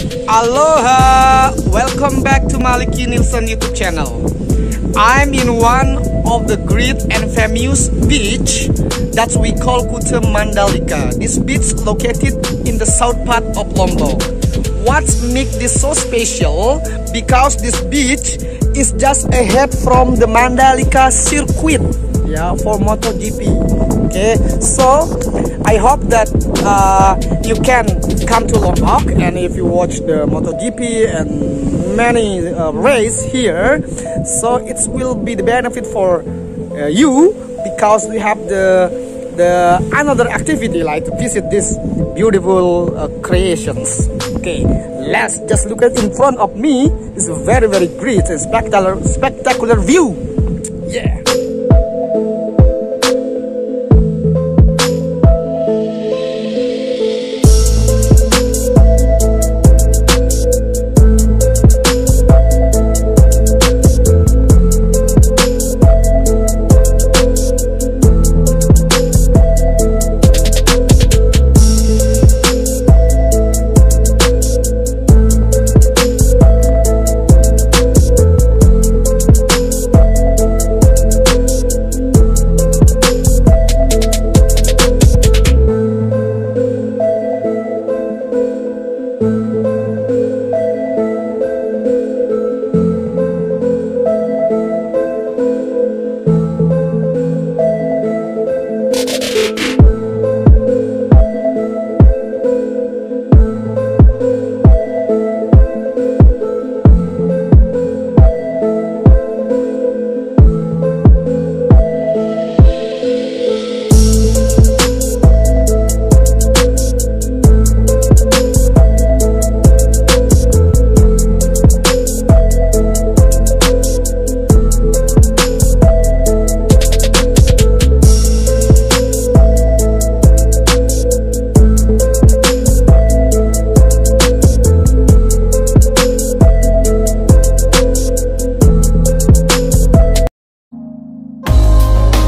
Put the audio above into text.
Aloha! Welcome back to Maliki Nilsen YouTube channel. I'm in one of the great and famous beach that we call Kuta Mandalika. This beach located in the south part of Lombok. What makes this so special? Because this beach is just ahead from the Mandalika circuit yeah, for MotoGP. Okay, so I hope that uh, you can come to Lombok and if you watch the MotoGP and many uh, race here, so it will be the benefit for uh, you because we have the the another activity like to visit these beautiful uh, creations. Okay, let's just look at in front of me. It's a very very great and spectacular spectacular view. Yeah. Música